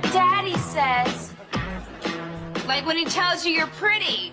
what daddy says. Like when he tells you you're pretty.